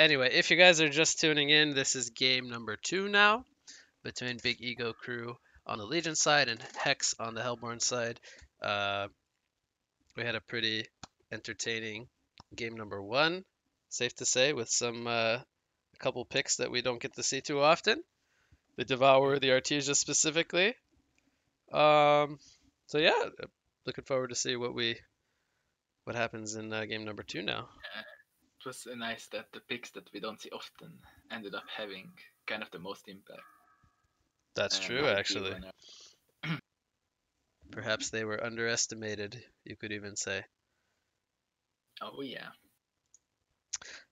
Anyway, if you guys are just tuning in, this is game number two now between Big Ego Crew on the Legion side and Hex on the Hellborn side. Uh, we had a pretty entertaining game number one, safe to say, with some uh, a couple picks that we don't get to see too often. The Devourer, the Artesia specifically. Um, so yeah, looking forward to see what we what happens in uh, game number two now. It was nice that the picks that we don't see often ended up having kind of the most impact. That's and true, actually. Perhaps they were underestimated, you could even say. Oh yeah.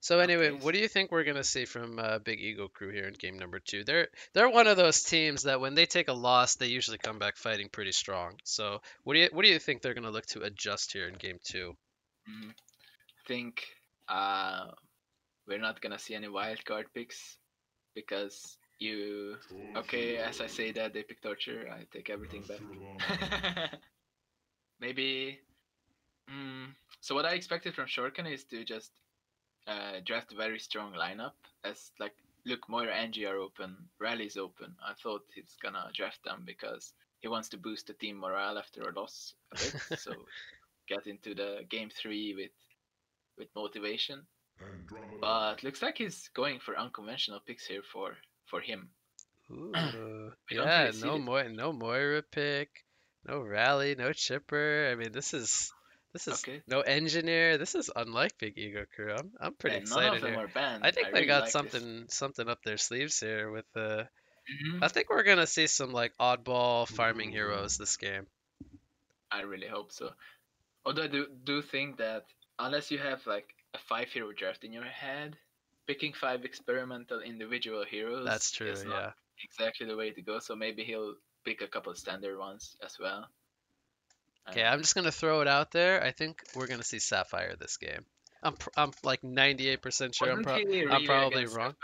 So anyway, Okay, what do you think we're gonna see from uh, Big Ego Crew here in game number two? They're they're one of those teams that when they take a loss, they usually come back fighting pretty strong. So what do you what do you think they're gonna look to adjust here in game two? Mhm. I think uh, we're not gonna see any wild card picks because you. Okay, as I say that they pick torture, I take everything back. Maybe. Mm, so what I expected from Shorken is to just uh, draft a very strong lineup. As like, look, Moira and G are open, Rally's open. I thought he's gonna draft them because he wants to boost the team morale after a loss a bit. so get into the game three with with motivation. But looks like he's going for unconventional picks here for for him. Ooh, yeah, really no this. Moira, no Moira pick, no rally, no chipper. I mean, this is this is Okay. no engineer. This is unlike Big Ego Crew. I'm I'm pretty And none excited of them here. are banned. I think they really got like this. something something up their sleeves here with uh Mhm. I think we're gonna see some like oddball farming heroes this game. I really hope so. Although I do do think that unless you have like a five hero draft in your head, picking five experimental individual heroes That's true, is yeah. not exactly the way to go. So maybe he'll pick a couple standard ones as well. Okay, Uh, I'm just gonna throw it out there. I think we're gonna see Sapphire this game. I'm pr- I'm like 98% sure. I'm, pro- he I'm probably wrong.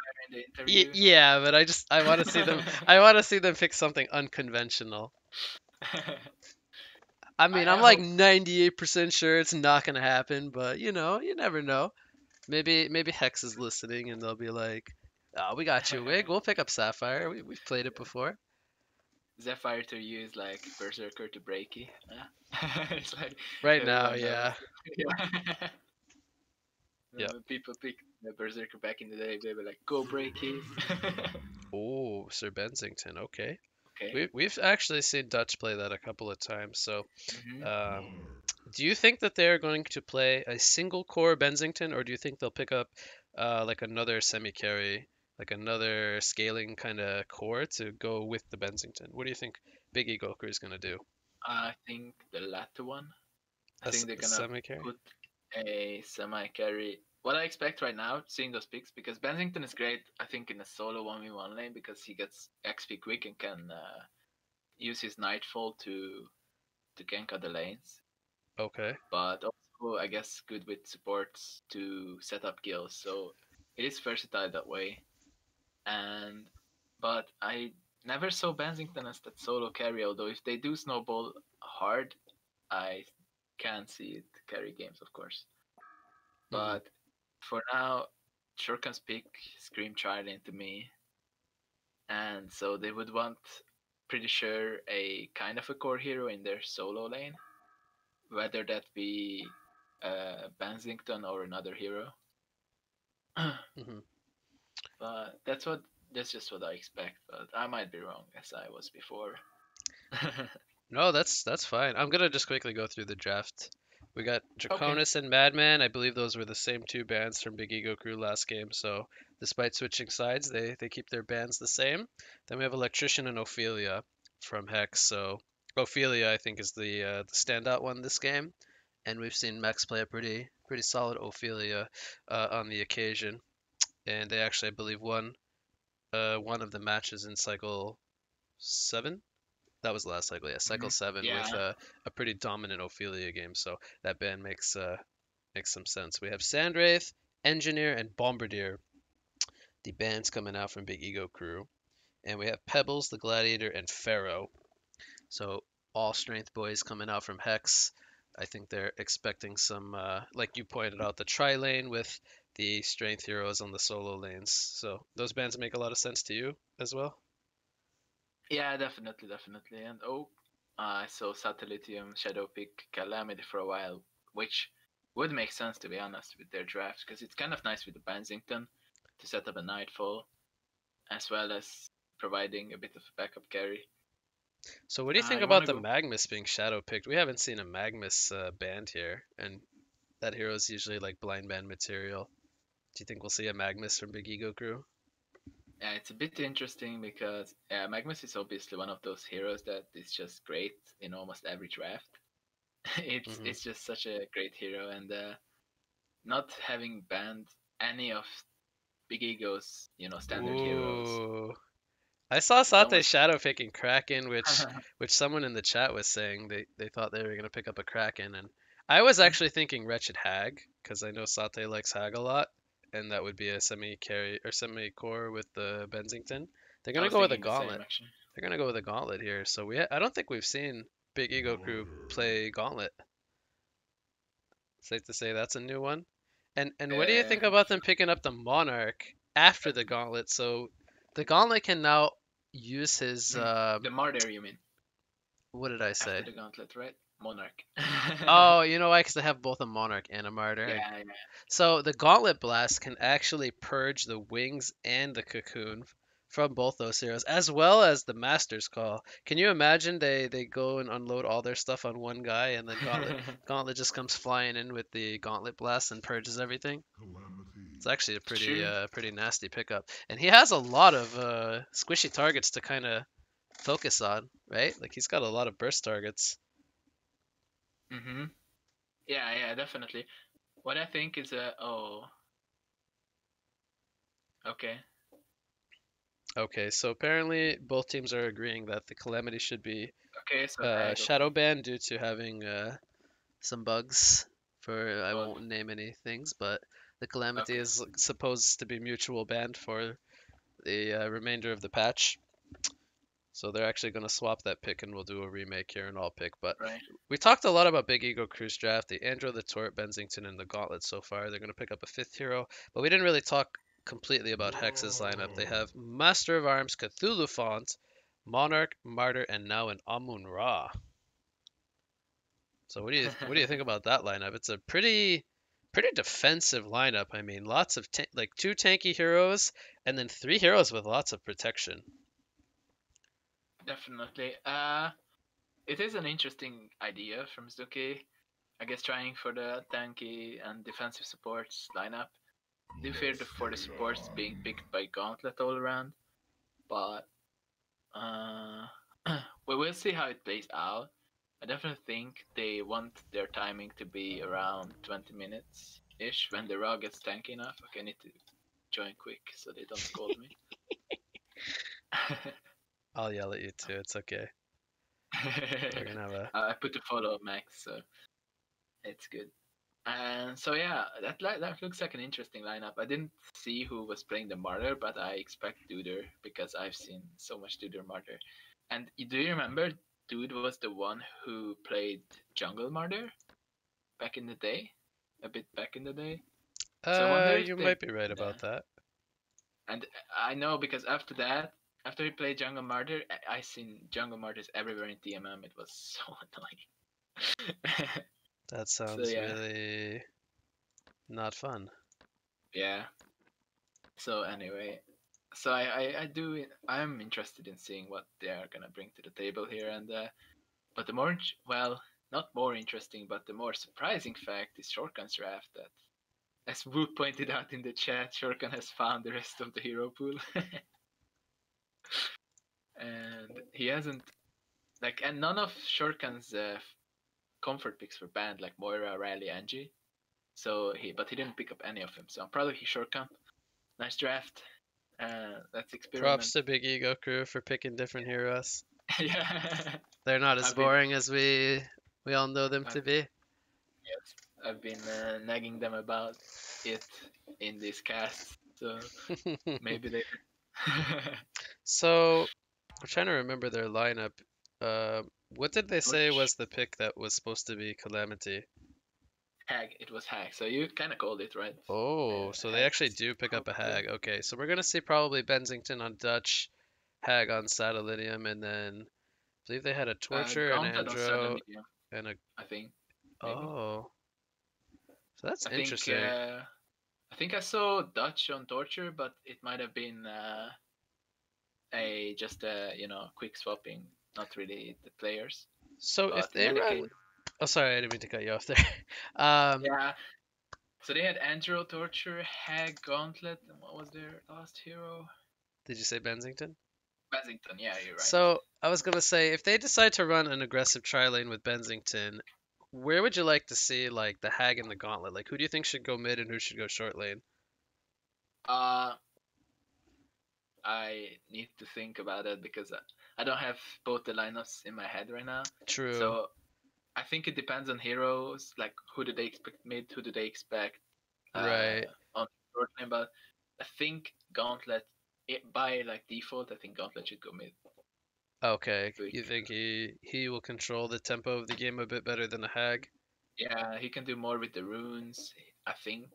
Y- yeah, but I just I want to see them. I want to see them pick something unconventional. I mean, I I'm like 98% sure it's not gonna happen, but you know, you never know. Maybe maybe Hex is listening and they'll be like, "Oh, we got you, Wig. We'll pick up Sapphire. We we've played it before." Zephyr to use like Berserker to Breaky. Huh? it's like Right now, yeah. yeah. When people pick the Berserker back in the day, they were like, "Go Breaky." Oh, Sir Bensington. Okay. Okay. We we've actually seen Dutch play that a couple of times. So, Mhm. um, do you think that they're going to play a single core Bensington, or do you think they'll pick up uh, like another semi carry, like another scaling kind of core to go with the Bensington? What do you think Big E Goku is gonna do? I think the latter one. I A think they're semi carry. put a semi carry. What I expect right now, seeing those picks, because Bensington is great. I think in a solo one v one lane because he gets XP quick and can uh, use his Nightfall to to gank other lanes. Okay. But also, I guess good with supports to set up kills. So it is versatile that way. And but I never saw Bensington as that solo carry. Although if they do snowball hard, I can see it carry games, of course. Mhm. But for now, Shurken's pick Scream Child into me, and so they would want, pretty sure, a kind of a core hero in their solo lane, whether that be uh, Bensington or another hero. hmm But that's what that's just what I expect. But I might be wrong, as I was before. No, that's that's fine. I'm gonna just quickly go through the draft. We got Draconis and Madman. I believe those were the same two bands from Big Ego Crew last game. So despite switching sides, they they keep their bands the same. Then we have Electrician and Ophelia from Hex. So Ophelia, I think, is the uh, the standout one this game, and we've seen Max play a pretty pretty solid Ophelia uh, on the occasion. And they actually, I believe, won uh, one of the matches in cycle seven. That was the last cycle, yeah, cycle Mhm. seven with Yeah. uh, a pretty dominant Ophelia game. So that band makes uh, makes some sense. We have Sandwraith, Engineer, and Bombardier. The bands coming out from Big Ego Crew, and we have Pebbles, the Gladiator, and Pharaoh. So all strength boys coming out from Hex. I think they're expecting some, uh, like you pointed out, the tri lane with the strength heroes on the solo lanes. So those bans make a lot of sense to you as well. Yeah, definitely, definitely. And oh, I saw Satellitium Shadow pick Calamity for a while, which would make sense to be honest with their draft because it's kind of nice with the Bensington to set up a Nightfall, as well as providing a bit of a backup carry. So what do you think about the go- Magmus being shadow picked? We haven't seen a Magmus uh, banned here, and that hero is usually like blind ban material. Do you think we'll see a Magmus from Big Ego Crew? Yeah, it's a bit interesting because yeah, Magmus is obviously one of those heroes that is just great in almost every draft. it's Mhm. it's just such a great hero, and uh, not having banned any of Big Ego's you know standard heroes. I saw Sate almost- shadow picking Kraken, which which someone in the chat was saying they, they thought they were gonna pick up a Kraken, and I was actually thinking Wretched Hag because I know Sate likes Hag a lot, and that would be a semi carry or semi core with the Bensington. They're gonna go with a thinking the same, Gauntlet. They're gonna go with a Gauntlet here. So we ha- I don't think we've seen Big Ego Crew play Gauntlet. Safe to say that's a new one. And and what do you think about them picking up the Monarch after the Gauntlet? So the Gauntlet can now use his Hmm. uh, The Martyr, you mean? what did I After say? the Gauntlet, right? Monarch. Oh, you know why? Because they have both a Monarch and a Martyr. yeah, yeah. So the Gauntlet Blast can actually purge the wings and the cocoon from both those heroes, as well as the Master's Call. Can you imagine they they go and unload all their stuff on one guy, and then Gauntlet Gauntlet just comes flying in with the Gauntlet Blast and purges everything? It's actually a pretty uh, pretty nasty pickup, and he has a lot of uh, squishy targets to kind of focus on, right? Like he's got a lot of burst targets. Mm-hmm. Yeah, yeah, definitely. What I think is uh oh. Okay. Okay, so apparently both teams are agreeing that the Calamity should be Okay, so uh, shadow ban due to having uh, some bugs. For I won't name any things, but the calamity Okay. is supposed to be mutual banned for the uh, remainder of the patch. So they're actually going to swap that pick, and we'll do a remake here, and I'll pick. But right. we talked a lot about Big Ego Crew's Draft, the Andro, the Tort, Bensington, and the Gauntlet so far. They're going to pick up a fifth hero, but we didn't really talk completely about Hex's lineup. They have Master of Arms, Cthulhuphant, Monarch, Martyr, and now an Amun Ra. So what do you what do you think about that lineup? It's a pretty pretty defensive lineup. I mean, lots of ta- like two tanky heroes and then three heroes with lots of protection. Definitely. Uh, it is an interesting idea from Zuki. I guess trying for the tanky and defensive supports lineup. Do fear the, for the supports being picked by Gauntlet all around, but uh, we will see how it plays out. I definitely think they want their timing to be around 20 minutes ish when the Ra gets tanky enough. Okay, I need to join quick so they don't scold me. I'll yell at you too. It's okay. We're gonna have a I put the photo of max, so it's good. And so yeah, that li- that looks like an interesting lineup. I didn't see who was playing the martyr, but I expect Duder because I've seen so much Duder martyr. And do you remember Dude was the one who played Jungle Martyr back in the day, a bit back in the day. Uh, if you they- might be right about that. And I know because after that, after he played Jungle Martyr, I, I seen Jungle Martyrs everywhere in DMM. It was so annoying. That sounds yeah. really not fun. Yeah. So anyway, so I, I I do I'm interested in seeing what they are gonna bring to the table here, and uh, but the more well not more interesting, but the more surprising fact is Shorkan's draft that, as Woot pointed out in the chat, Shorkan has found the rest of the hero pool, and he hasn't like and none of Shorkan's uh, comfort picks were banned like Moira, Riley, Angie. So he, but he didn't pick up any of them. So I'm proud of his shortcut. Nice draft. Uh, let's experiment. Props to Big Ego Crew for picking different heroes. yeah. They're not as I've been- boring as we we all know them to be. yes, I've been uh, nagging them about it in this cast. So maybe they. so I'm trying to remember their lineup. Uh, what did they say was the pick that was supposed to be Calamity? Hag. It was Hag. So you kind of called it right. Oh, Uh, so they actually do pick up a hag. Okay, so we're gonna see probably Bensington on Dutch, hag on Sadolinium, and then I believe they had a Uh, torture and Gauntlet Andro and a I think. maybe. oh. So that's I think. interesting. Uh, I think I saw Dutch on Torture, but it might have been uh, a just a you know quick swapping, not really the players. So if they in any run, case- oh sorry, I didn't mean to cut you off there. Um, Yeah. So they had Andro, Torture, Hag, Gauntlet, and what was their last hero? did you say Bensington? Bensington. Yeah, you're right. So I was gonna say, if they decide to run an aggressive tri lane with Bensington, where would you like to see like the hag and the gauntlet? Like, who do you think should go mid and who should go short lane? Uh, I need to think about it because I- don't have both the lineups in my head right now. True. So I think it depends on heroes. Like who do they expect mid? Who do they expect? uh, Right. On short lane, but I think Gauntlet. It, by like default, I think Gauntlet should go mid. Okay, you think he he will control the tempo of the game a bit better than a hag? Yeah, he can do more with the runes, I think,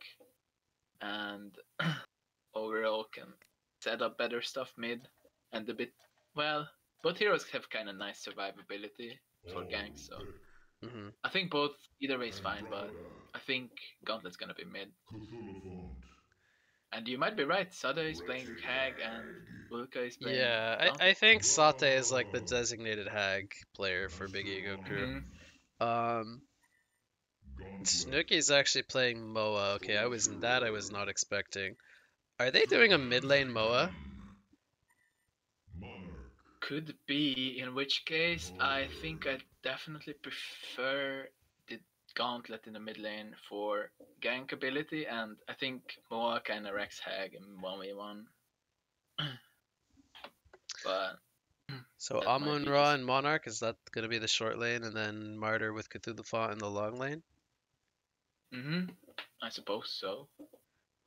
and overall can set up better stuff mid and a bit. Well, both heroes have kind of nice survivability for ganks, so hmm I think both either way is fine. But I think Gauntlet's gonna be mid, and you might be right. Sada is playing Hag and Vulka is playing. Yeah, Gauntlet. I, I think Sate is like the designated hag player for Big Ego Crew. Mhm. Um, Snooky's actually playing Moa. Okay, I was that I was not expecting. Are they doing a mid lane Moa? Could be, in which case I think I definitely prefer the Gauntlet in the mid lane for gank ability, and I think Moa of wrecks Hag in 1v1. but So Amun Ra and Monarch is that gonna be the short lane, and then Martyr with Cthulhuphant in the long lane? hmm I suppose so.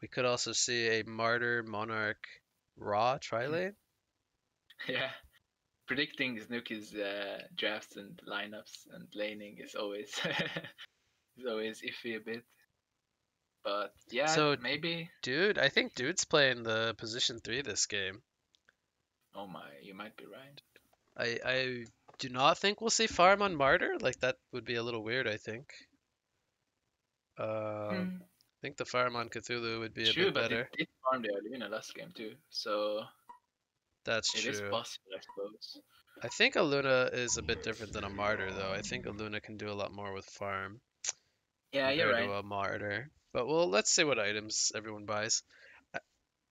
We could also see a Martyr Monarch Ra tri lane. Yeah. Predicting Snooky's uh, drafts and lineups and laning is always is always iffy a bit. But yeah, So- maybe. Dude, I think Dude's playing the position three this game. Oh my, you might be right. I I do not think we'll see farm on Martyr. Like that would be a little weird. I think. Uh, Hmm. Think the farm on Cthulhu would be a True, bit but better. it did farm the Arena last game too, so That's it is true. possible, I suppose. I think a Luna is a bit different than a Martyr, though. I think a Luna can do a lot more with farm Yeah, you're right. to a Martyr. But well, let's see what items everyone buys. I,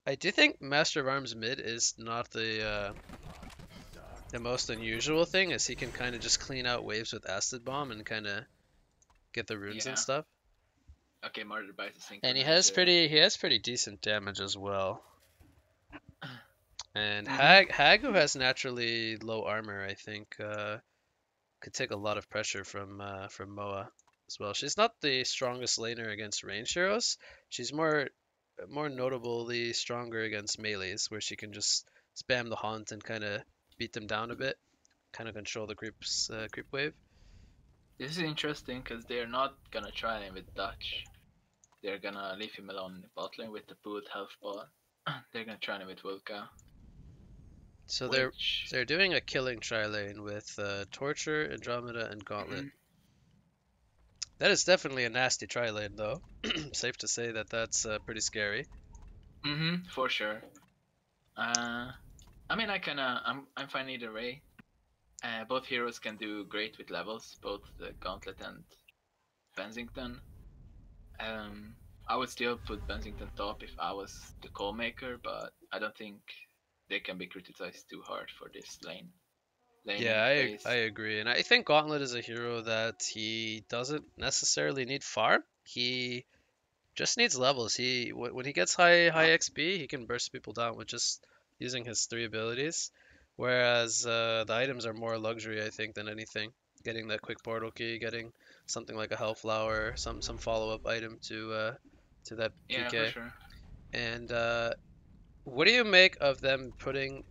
I do think Master of Arms mid is not the uh, the most unusual thing, as he can kind of just clean out waves with Acid Bomb and kind of get the runes Yeah. and stuff. Okay, Martyr buys a sync. And he has pretty he has pretty decent damage as well. And. Hag Hag who has naturally low armor, I think, uh, could take a lot of pressure from uh, from Moa as well. She's not the strongest laner against range heroes. She's more more notably stronger against melees, where she can just spam the haunt and kind of beat them down a bit, kind of control the creeps uh, creep wave. This is interesting because they're not gonna try him with Dutch. They're gonna leave him alone in the bot lane with the boot health bot. They're gonna try him with Vulka. So they're They're doing a killing tri lane with uh, Torture, Andromeda, and Gauntlet. Mhm. That is definitely a nasty tri lane, though. Safe to say that that's uh, pretty scary. Mm-hmm, for sure. Uh, I mean, I kinda, I'm, I'm fine either way. Uh, both heroes can do great with levels, both the Gauntlet and Bensington. Um, I would still put Bensington top if I was the call maker, but I don't think they can be criticized too hard for this lane. lane Yeah, I. I agree. And I think Gauntlet is a hero that he doesn't necessarily need farm. He just needs levels. He when he gets high high XP, he can burst people down with just using his three abilities. Whereas uh, the items are more luxury, I think, than anything. Getting that quick portal key, getting something like a Hellflower, some some follow up item to uh, to that yeah, PK. for sure. And uh, what do you make of them putting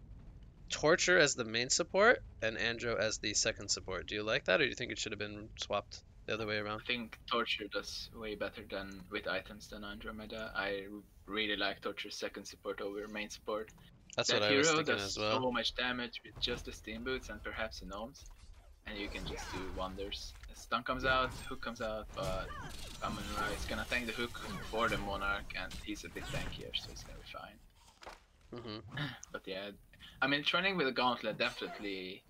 Torture as the main support and Andro as the second support? Do you like that, or do you think it should have been swapped the other way around? I think Torture does way better than with items than Andromeda. I really like Torture's second support over main support. That's that what I was thinking does as well. so much damage with just the steam boots and perhaps the gnomes, and you can just do wonders. Stun comes out, hook comes out, but Amon Ra is gonna tank the hook for the monarch, and he's a bit tankier, so it's gonna be fine. hmm But yeah, I mean, training with a gauntlet definitely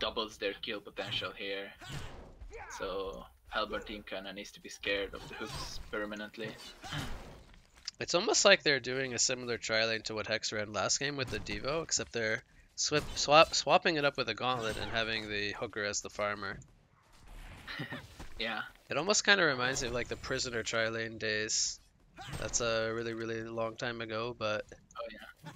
doubles their kill potential here. So team kinda needs to be scared of the hooks permanently. It's almost like they're doing a similar tri lane to what Hex ran last game with the Devo, except they're swip, swap, swapping it up with a gauntlet and having the hooker as the farmer. Yeah, It almost kind of reminds me of like the prisoner tri lane days. That's a really, really long time ago, but oh yeah.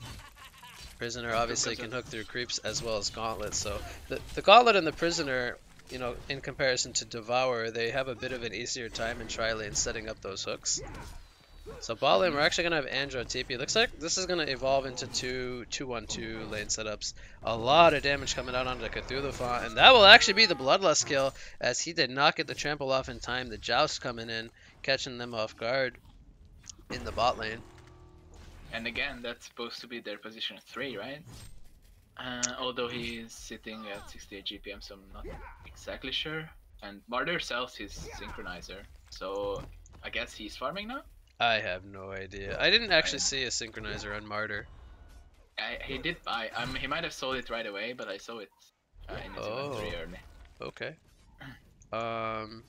prisoner obviously can hook through creeps as well as gauntlet. So the, the gauntlet and the prisoner, you know, in comparison to Devour, they have a bit of an easier time in tri lane setting up those hooks. So bot lane, we're actually gonna have Andro TP. Looks like this is gonna evolve into two two one two lane setups. A lot of damage coming out onto Cthulhuphant, and that will actually be the Bloodlust kill, as he did not get the trample off in time. The Joust coming in, catching them off guard in the bot lane. And again, that's supposed to be their position three, right? Uh, although he is sitting at 68 GPM, so I'm not exactly sure. And Martyr sells his synchronizer, so I guess he's farming now. I have no idea. I didn't actually see a synchronizer on Martyr. I, he did buy. Um, he might have sold it right away, but I saw it uh, in his inventory Oh. early. Okay. Um.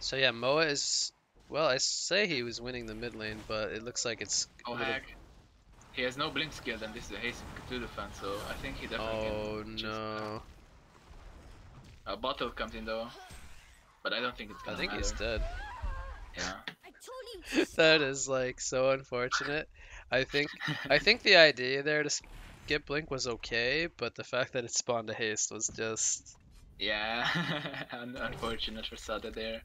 So yeah, Moa is. Well, I say he was winning the mid lane, but it looks like it's. Oh little- heck. He has no blink skill, and this is a haste to the fan, so I think he definitely Oh no! A bottle comes in though, but I don't think it's I gonna think matter. he's dead. Yeah. that is like so unfortunate. I think I think the idea there to skip blink was okay, but the fact that it spawned a haste was just. Yeah, Un- unfortunate for Sada there.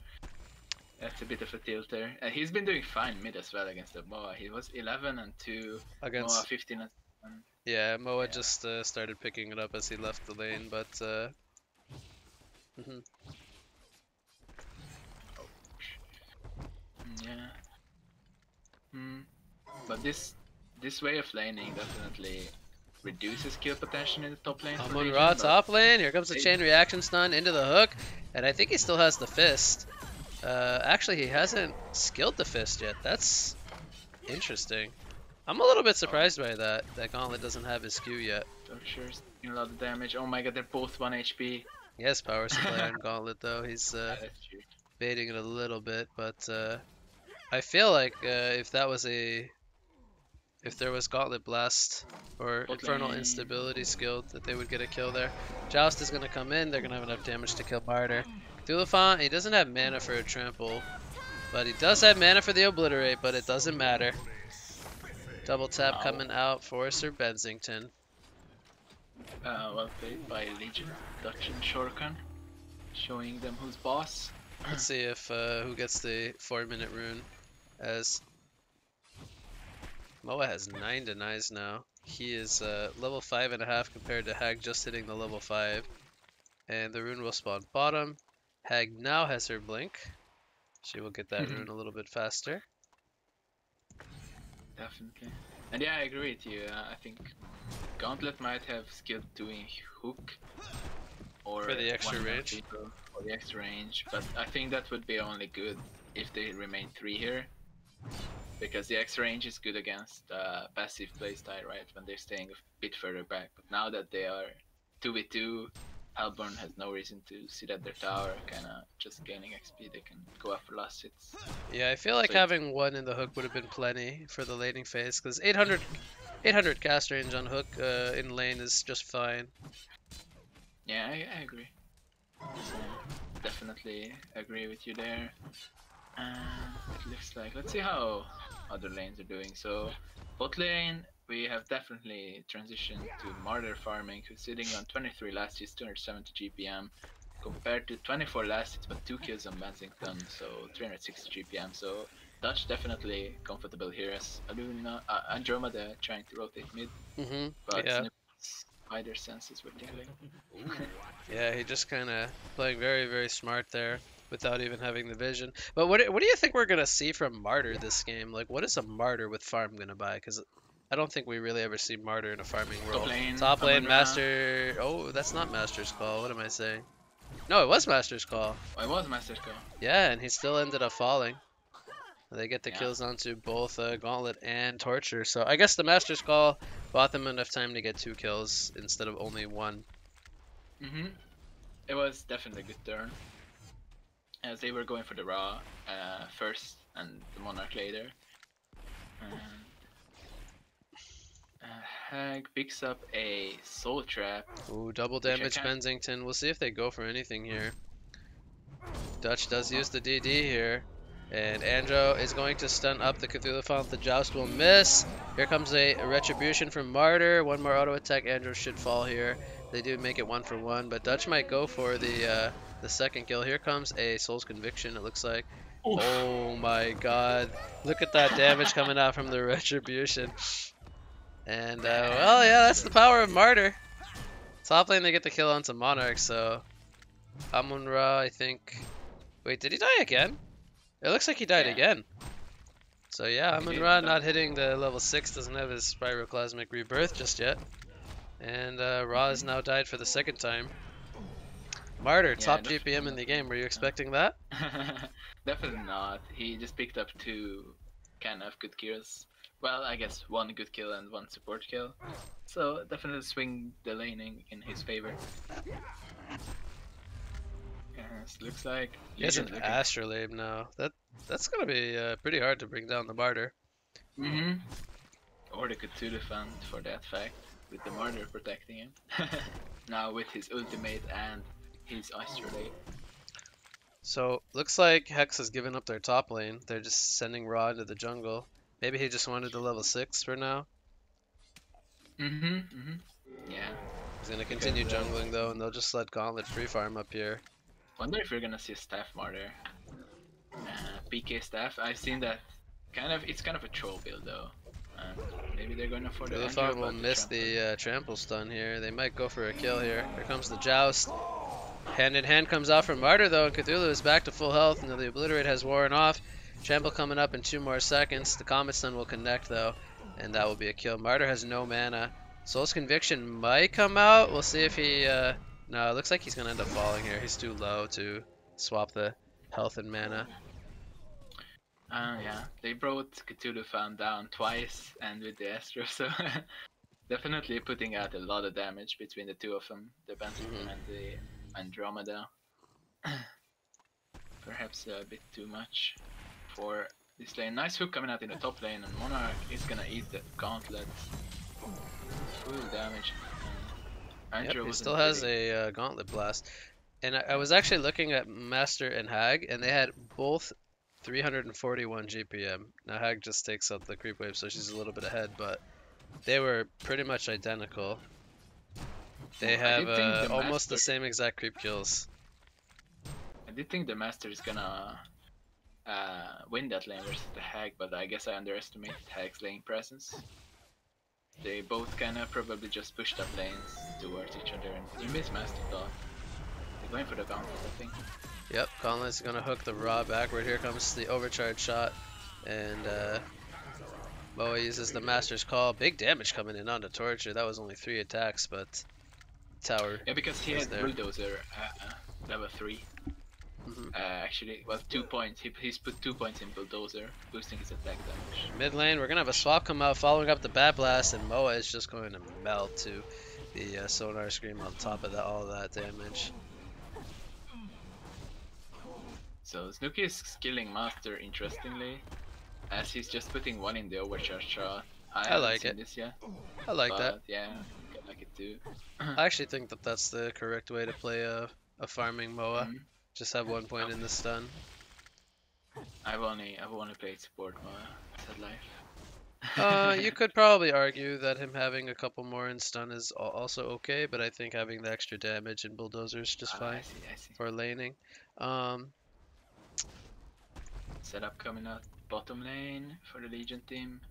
That's a bit of a tilter. Uh, he's been doing fine mid as well against the Moa. He was 11 and 2, against... Moa Against 15 and yeah, Moa Yeah. just uh, started picking it up as he left the lane, but uh, mhm. Mm, yeah. Hmm. But this this way of laning definitely reduces kill potential in the top lane. Legion, Ra top lane. Here comes the chain reaction stun into the hook, and I think he still has the fist. Uh, actually, he hasn't skilled the fist yet. That's interesting. I'm a little bit surprised by that. That Gauntlet doesn't have his Q yet. Torture's doing a lot of damage. Oh my god, they're both 1 HP. Yes, power supply on Gauntlet though. He's uh, Yeah, that's true. baiting it a little bit, but uh, I feel like uh, if that was a if there was Gauntlet Blast or Bot Infernal. Instability skill, that they would get a kill there. Joust is gonna come in. They're gonna have enough damage to kill Martyr. Cthulhuphant, he doesn't have mana for a trample, but he does have mana for the obliterate. But it doesn't matter. Double tap Wow. coming out for Sir Bensington. Uh, well played by Legion, Dutch and showing them who's boss. Let's see if uh, who gets the four minute rune. As Moa has nine denies now. He is uh, level five and a half compared to Hag just hitting the level five. And the rune will spawn bottom. Hag now has her blink. She will get that Mhm. rune a little bit faster. Definitely. And yeah, I agree with you. Uh, I think Gauntlet might have skill doing hook or For the extra range? For the extra range, but I think that would be only good if they remain three here. Because the X range is good against uh, passive playstyle, right? When they're staying a bit further back. But now that they are 2v2, Hellborn has no reason to sit at their tower, kinda just gaining XP. They can go after last hits. Yeah, I feel like So having one in the hook would have been plenty for the laning phase because 800, 800 cast range on hook uh, in lane is just fine. Yeah, I, I agree. So, definitely agree with you there. Uh, it looks like let's see how other lanes are doing. So, bot lane we have definitely transitioned to Martyr farming, who's sitting on 23 last hits, 270 GPM, compared to 24 last hits, but two kills on Bensington, so 360 GPM. So Dutch definitely comfortable here as Aluna, uh, Andromeda trying to rotate mid, Mm-hmm. but yeah. Snip is spider senses were tingling. Yeah, he just kind of playing very, very smart there without even having the vision. But what what do you think we're gonna see from Martyr this game? Like, what is a Martyr with farm gonna buy? Because I don't think we really ever see Martyr in a farming role. Top lane, Top lane, Master. Oh, that's not Master's call. What am I saying? No, it was Master's call. Oh, it was Master's Call. Yeah, and he still ended up falling. They get the Yeah. kills onto both uh, Gauntlet and Torture. So I guess the Master's call bought them enough time to get two kills instead of only one. Mm-hmm. It was definitely a good turn. As they were going for the Ra uh, first and the Monarch later. And, uh, Hag picks up a Soul Trap. Ooh, double damage Bensington. We'll see if they go for anything here. Dutch does use the DD here. And Andro is going to stun up the Cthulhuphant. The Joust will miss. Here comes a Retribution from Martyr. One more auto attack. Andro should fall here. They do make it one for one, but Dutch might go for the uh, the second kill. Here comes a Soul's Conviction, it looks like. Oof. Oh my god. Look at that damage coming out from the Retribution. And, uh, well, yeah, that's the power of Martyr. Top lane, they get the kill on some Monarch, so... Amun-Ra, I think... Wait, did he die again? It looks like he died Yeah. again. So yeah, Amun-Ra not hitting the level 6, doesn't have his Pyroclasmic Rebirth just yet. And uh, Ra has now died for the second time. Martyr, Yeah, top GPM in the game. Were you expecting that? definitely not. He just picked up two kind of good kills. Well, I guess one good kill and one support kill. So definitely swing the laning in his favor. Yes, looks like He has an Astrolabe now. That That's gonna be uh, pretty hard to bring down the Martyr. hmm Or the Fund for that fact, with the Martyr protecting him. now with his ultimate and Astrolabe. So looks like Hex has given up their top lane. They're just sending Ra into the jungle. Maybe he just wanted the level six for now. Mm-hmm, mm-hmm. Yeah. He's gonna continue Because, uh, jungling though, and they'll just let Gauntlet free farm up here. Wonder if we're gonna see a staff martyr. Uh, PK staff. I've seen that. Kind of. It's kind of a troll build though. Uh, maybe they're going to for the. Lufon will but the miss trample- the uh, trample stun here. They might go for a kill here. Here comes the joust. Hand in hand comes out from Martyr though, and Cthulhu is back to full health. Now the obliterate has worn off. Trample coming up in two more seconds. The comet stun will connect though, and that will be a kill. Martyr has no mana. Soul's conviction might come out. We'll see if he. Uh... No, it looks like he's gonna end up falling here. He's too low to swap the health and mana. Uh, yeah, they brought Cthulhuphant down twice and with the Astro, so definitely putting out a lot of damage between the two of them, the Phantom Mhm. and the Andromeda. Perhaps a bit too much for this lane. Nice hook coming out in the top lane, and Monarch is gonna eat the Gauntlet. Full damage. Uh, Yep, he still has really- a uh, gauntlet blast. And I, I was actually looking at Master and Hag, and they had both 341 GPM. Now Hag just takes up the creep wave, so she's a little bit ahead, but they were pretty much identical. They have uh, the almost the same exact creep kills. I did think the Master is gonna uh, win that lane versus the Hag, but I guess I underestimated Hag's lane presence. They both kinda probably just pushed up lanes towards each other and you miss Master though. They're going for the gauntlet, I think. Yep, Gauntlet's gonna hook the Ra backward. Here comes the overcharge shot, and uh, Moa uses the Master's Call. Big damage coming in onto Torture. That was only three attacks, but Tower. Yeah, because he had there. Bulldozer uh, uh, level 3. Mhm. Uh, actually, well, 2 points. He, he's put 2 points in Bulldozer, boosting his attack damage. Mid lane, we're gonna have a swap come out following up the bat Blast, and Moa is just going to melt to the uh, Sonar Scream on top of that, all that damage. So Snooki is killing Master interestingly, as he's just putting one in the overcharge shot. I, haven't like it. This yet, I like that. Yeah, I it too. I actually think that that's the correct way to play a, a farming Moa. Mhm. Just have one point in the stun. I've only I've only played support Moa. Sad life. Uh, you could probably argue that him having a couple more in stun is also okay, but I think having the extra damage in bulldozer is just Ah, fine I see, I see. for laning. Um, Setup coming out bottom lane for the Legion team.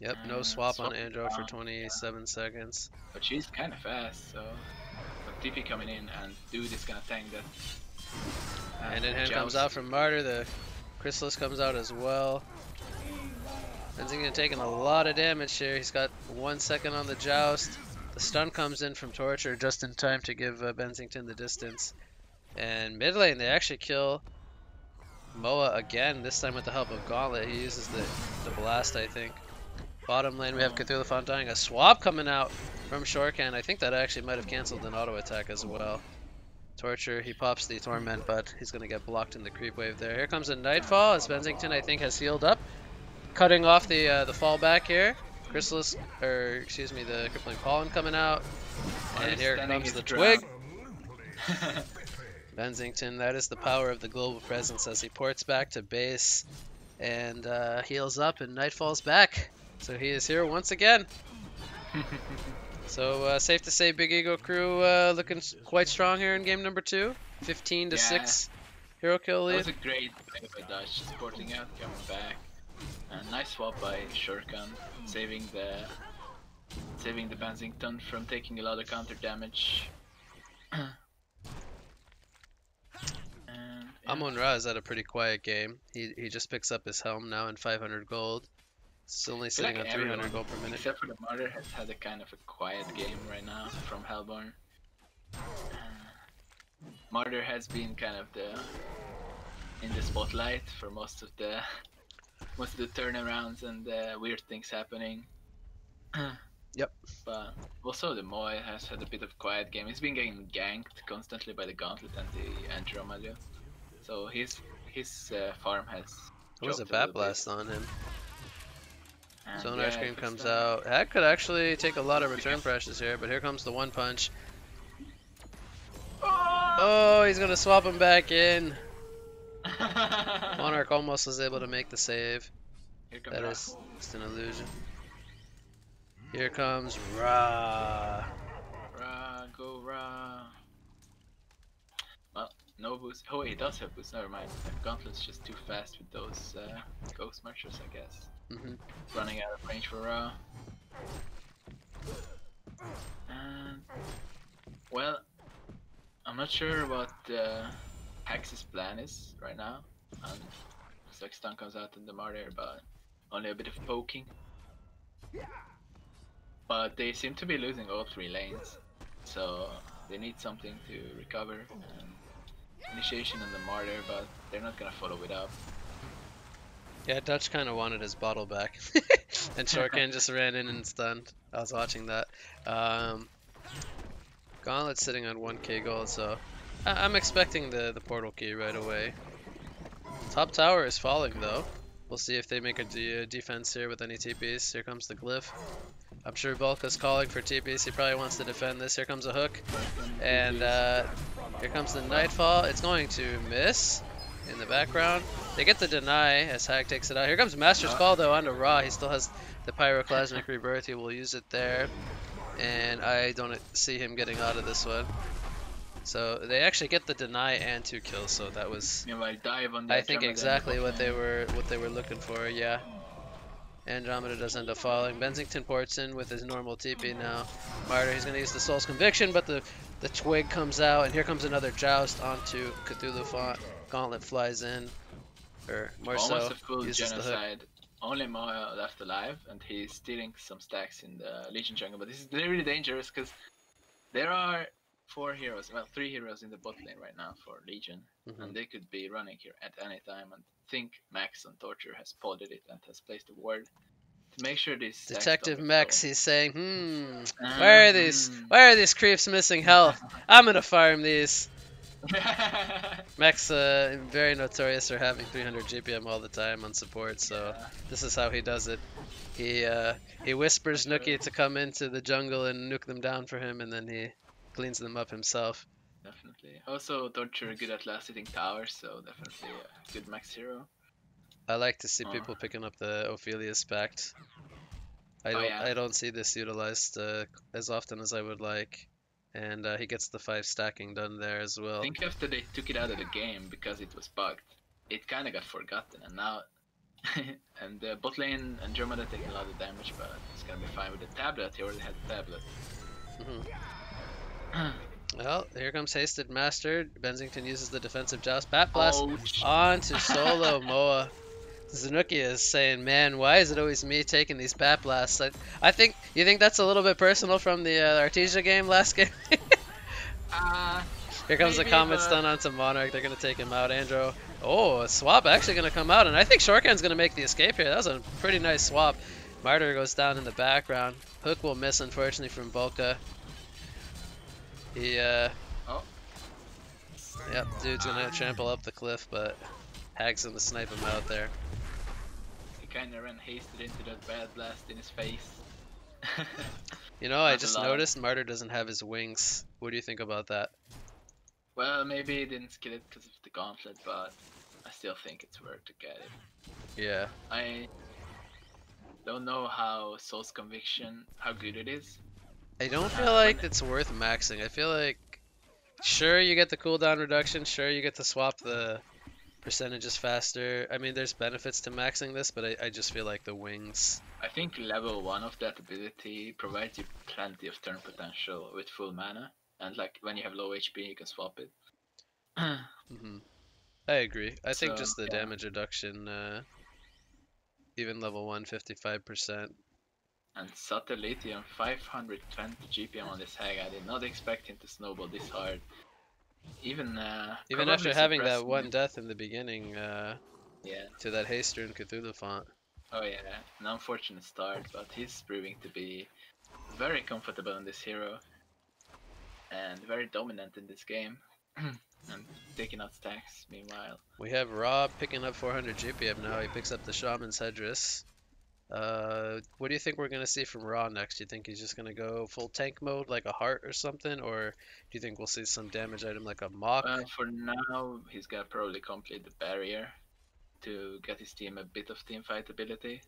Yep, no Uh, swap swap on Andro for down. 27 seconds. But she's kind of fast, so. But TP coming in and dude is gonna tank that. Uh, And then hand comes out from Martyr. The Chrysalis comes out as well. Bensington taking a lot of damage here. He's got one second on the joust. The stun comes in from Torture just in time to give uh, Bensington the distance. And mid lane, they actually kill Moa again, this time with the help of Gauntlet. He uses the, the blast, I think. Bottom lane, we have Cthulhuphant dying. A swap coming out from Shorcan. I think that actually might have canceled an auto attack as well. Torture, he pops the Torment, but he's going to get blocked in the creep wave there. Here comes a Nightfall as Bensington, I think, has healed up. Cutting off the uh, the fallback here. Chrysalis, or excuse me, the Crippling Pollen coming out. And here comes the Twig. ground. Bensington, that is the power of the global presence as he ports back to base and uh, heals up and Nightfall's back. So he is here once again. So uh, safe to say Big Ego crew uh, looking quite strong here in game number two. 15 to Yeah. 6 hero kill That was a great play by Dutch, supporting out, coming back. Nice swap by Shurkan, saving the saving the Bensington from taking a lot of counter damage. and, yeah. Amon Ra is at a pretty quiet game. He, he just picks up his helm now in 500 gold. It's only sitting like on 300 everyone, gold per minute. Except for the Martyr has had a kind of a quiet game right now from Hellborn. Uh, Martyr has been kind of the in the spotlight for most of the most of the turnarounds and the weird things happening. Yep. But also the Moy has had a bit of quiet game. He's been getting ganked constantly by the Gauntlet and the Andromeda. So his his uh, farm has. There was a bat blast on him. Um, and Sonar yeah, Scream comes out. That could actually take a lot of return pressures here, but here comes the one punch. Oh, he's gonna swap him back in. Monarch almost was able to make the save. Here comes That Ra. is just an illusion. Here comes Ra. Ra, go Ra. Well, no boost. Oh, wait, he does have boost. Never mind. Gauntlet's just too fast with those uh, Ghost Marchers, I guess. hmm Running out of range for Ra. And, well, I'm not sure what uh, Hex's plan is right now. And Sexton comes out in the Martyr, but only a bit of poking. But they seem to be losing all three lanes, so they need something to recover. And initiation on the Martyr, but they're not gonna follow it up. Yeah, Dutch kind of wanted his bottle back, and Shortcan just ran in and stunned. I was watching that. Um, Gauntlet's sitting on 1k gold, so I- I'm expecting the the portal key right away. Top tower is falling though. We'll see if they make a de- defense here with any TPs. Here comes the glyph. I'm sure Volka's calling for TPs. He probably wants to defend this. Here comes a hook. And uh, here comes the Nightfall. It's going to miss in the background. They get the deny as Hag takes it out. Here comes Master's Uh. Call though onto Ra. He still has the Pyroclasmic Rebirth. He will use it there. And I don't see him getting out of this one. So they actually get the deny and two kills. So that was Meanwhile, dive on I think exactly what they were what they were looking for. Yeah. Andromeda does end up falling. Bensington ports in with his normal TP now. Martyr, he's gonna use the Soul's Conviction, but the the twig comes out, and here comes another joust onto Cthulhuphant. Gauntlet flies in, or more Almost so a full uses the hook. genocide. Only Moya left alive, and he's stealing some stacks in the Legion jungle. But this is really dangerous because there are four heroes, well, three heroes in the bot lane right now for Legion, Mhm. and they could be running here at any time. And think Max on Torture has spotted it and has placed a ward make sure these. Detective Max, he's saying, hmm, Uh, where are these? hmm. Why are these creeps missing health? I'm gonna farm these. Max, uh, very notorious for having 300 GPM all the time on support, so Yeah. this is how he does it. He uh, he whispers Nookie to come into the jungle and nuke them down for him, and then he cleans them up himself. Definitely. Also, Torture good at last hitting towers, so definitely a good max hero. I like to see Oh. people picking up the Ophelia's Pact. I Oh, don't yeah. I don't see this utilized uh, as often as I would like, and uh, he gets the five stacking done there as well. I think after they took it out of the game because it was bugged, it kind of got forgotten, and now and uh, bot lane Andromeda taking a lot of damage, but it's gonna be fine with the tablet. He already had the tablet. Mhm. Well, here comes Hasted Master. Bensington uses the defensive joust. Bat Blast on to solo Moa. Zanuki is saying, "Man, why is it always me taking these bat blasts?" I, I think you think that's a little bit personal from the uh, Artesia game last game. Uh, Here comes Maybe, the Comet but- stun onto Monarch. They're gonna take him out. Andro. Oh, a swap actually gonna come out, and I think Shortcan's gonna make the escape here. That was a pretty nice swap. Martyr goes down in the background. Hook will miss, unfortunately, from Volka. He, uh. Oh. Yep, dude's gonna trample up the cliff, but Hag's gonna snipe him out there. He kind of ran hasted into that bat Blast in his face. You know, I just noticed Martyr doesn't have his wings. What do you think about that? well, maybe he didn't skill it because of the gauntlet, but I still think it's worth to get it. Yeah. I don't know how Soul's Conviction, how good it is. I don't feel Uh, like it's worth maxing. I feel like, sure, you get the cooldown reduction. Sure, you get to swap the percentages faster. I mean, there's benefits to maxing this, but I, I just feel like the wings. I think level 1 of that ability provides you plenty of turn potential with full mana. And like when you have low HP, you can swap it. mm-hmm. I agree. I think So, just the yeah. damage reduction, uh, even level 1, 55%. and Subtle Lithium, 520 GPM on this hag. I did not expect him to snowball this hard. Even uh, Even after having that suppressing one death in the beginning uh, Yeah. to that Haster and Cthulhuphant. Oh yeah. An unfortunate start, but he's proving to be very comfortable in this hero. And very dominant in this game. and taking out stacks meanwhile. We have Rob picking up 400 GPM now. He picks up the Shaman's Headdress. Uh, what do you think we're gonna see from Ra next? Do you think he's just gonna go full tank mode like a heart or something, or do you think we'll see some damage item like a mock? Well, for now, he's gonna probably complete the barrier to get his team a bit of team fight ability.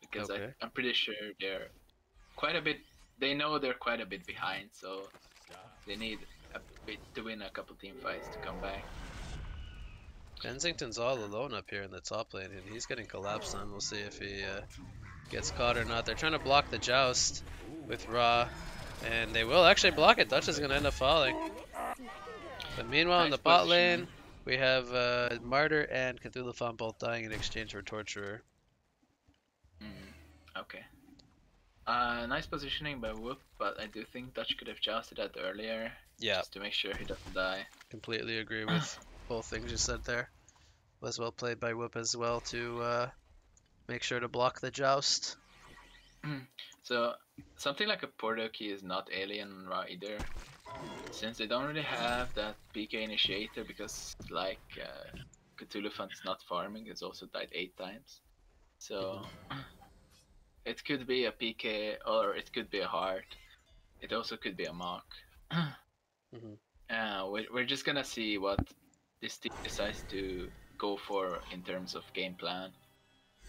Because Okay. I, I'm pretty sure they're quite a bit. They know they're quite a bit behind, so they need a bit to win a couple team fights to come back. Bensington's all alone up here in the top lane, and he's getting collapsed on. We'll see if he uh, gets caught or not. They're trying to block the joust with Ra, and they will actually block it. Dutch is gonna end up falling. But meanwhile, in the bot lane, we have uh, Martyr and Cthulhuphant both dying in exchange for Torturer. Mm, okay. Uh, nice positioning by Whoop, but I do think Dutch could have jousted that earlier. Yeah, Just to make sure he doesn't die. completely agree with both things you said there. Was well played by Whoop as well to uh, make sure to block the joust. So something like a Portal Key is not alien Ra either, since they don't really have that PK initiator because like uh, Cthulhuphant is not farming, it's also died eight times. So it could be a PK or it could be a heart. It also could be a mock. Mhm. Uh, we're, we're just gonna see what this team decides to go for in terms of game plan.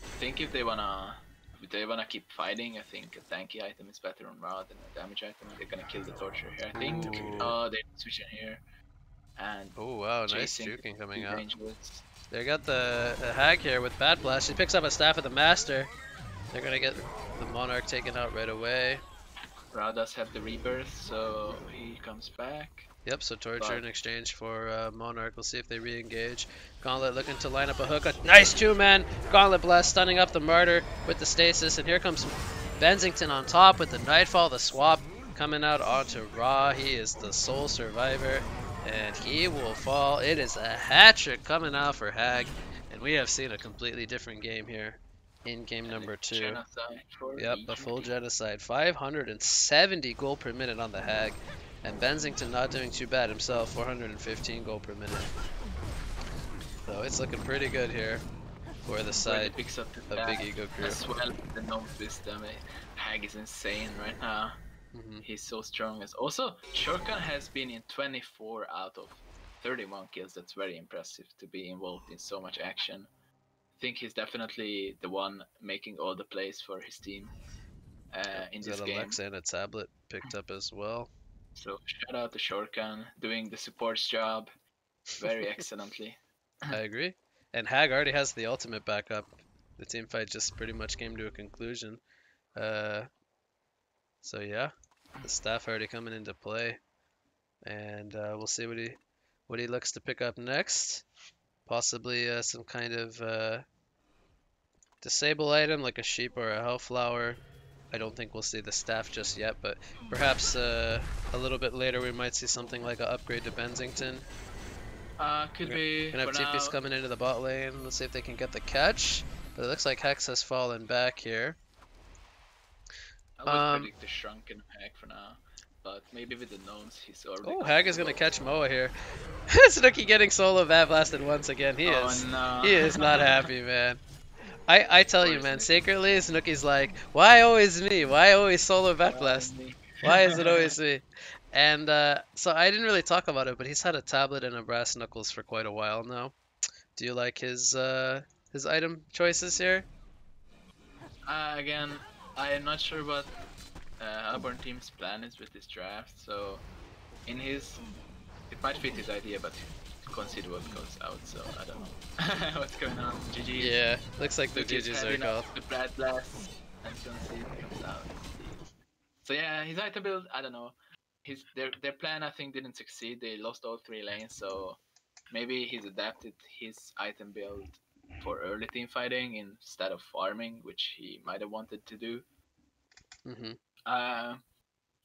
I think if they wanna if they wanna keep fighting, I think a tanky item is better on Ra than a damage item. They're gonna kill the torture here. I think. Ooh. Oh, they're switching here. And Oh wow, nice juking coming two out. range woods. They got the, the hag here with Bat Blast. She picks up a staff of the Master. They're gonna get the Monarch taken out right away. Ra does have the rebirth, so he comes back. Yep, so Torture in exchange for uh, Monarch. We'll see if they re-engage. Gauntlet looking to line up a hook. A nice two-man Gauntlet Blast stunning up the Martyr with the Stasis. And here comes Bensington on top with the Nightfall, the swap coming out onto Ra. He is the sole survivor. And he will fall. It is a hat trick coming out for Hag. And we have seen a completely different game here in game number two. Yep, a full genocide. 570 gold per minute on the Hag. And Bensington not doing too bad himself, 415 gold per minute. So it's looking pretty good here for the side picks up the of. Big Ego Crew. As well, the gnome wisdom. eh, Hag is insane right now. Mhm. He's so strong. As also, Shorkan has been in 24 out of 31 kills. That's very impressive to be involved in so much action. I think he's definitely the one making all the plays for his team uh, in this got game. Alexa and a tablet picked up as well. So shout out to Shorkan doing the support's job very excellently. I agree. And Hag already has the ultimate backup the team fight just pretty much came to a conclusion. Uh, so yeah, the staff already coming into play, and uh, we'll see what he what he looks to pick up next. Possibly uh, some kind of uh, disable item like a sheep or a hellflower. I don't think we'll see the staff just yet, but perhaps uh, a little bit later we might see something like an upgrade to Bensington. Uh, could be. Gonna have TP's now. coming into the bot lane. Let's see if they can get the catch. But it looks like Hex has fallen back here. I would um, predict the shrunken hack for now, but maybe with the gnomes he's already. Oh, Hag is gonna catch Moa here. Snooki getting solo bat blasted once again. He oh, is. No. He is not happy, man. I, I tell you, man, secretly, Snooki's like, why always me? Why always solo bat blast? Why is it always me? And uh, so I didn't really talk about it, but he's had a tablet and a brass knuckles for quite a while now. Do you like his uh, his item choices here? Uh, again, I am not sure what uh, Auburn team's plan is with this draft. So, in his, it might fit his idea, but consider what goes out. So I don't know what's going on. GG. Yeah, looks like the Look, GGs are having called. The Bat Blast and Concede comes out. So yeah, his item build, I don't know. His their their plan I think didn't succeed. They lost all three lanes, so maybe he's adapted his item build for early team fighting instead of farming, which he might have wanted to do. hmm Uh,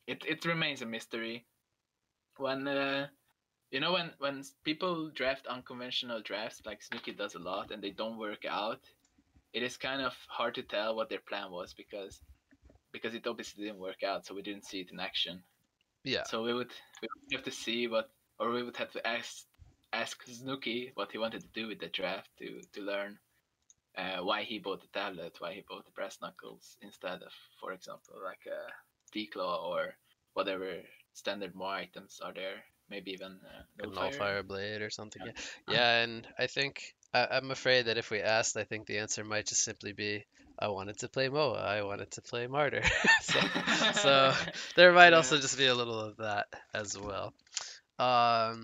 it it remains a mystery. When uh, you know when when people draft unconventional drafts like Snooki does a lot and they don't work out, it is kind of hard to tell what their plan was because because it obviously didn't work out, so we didn't see it in action. Yeah. So we would we would have to see what, or we would have to ask ask Snooki what he wanted to do with the draft to to learn uh, why he bought the tablet, why he bought the brass knuckles instead of, for example, like a declaw or whatever standard more items are there. Maybe even uh, A Nullfire. blade or something. Yeah. Yeah, yeah and I think I, I'm afraid that if we asked, I think the answer might just simply be, I wanted to play Moa. I wanted to play Martyr. so, so there might also just be a little of that as well. Um,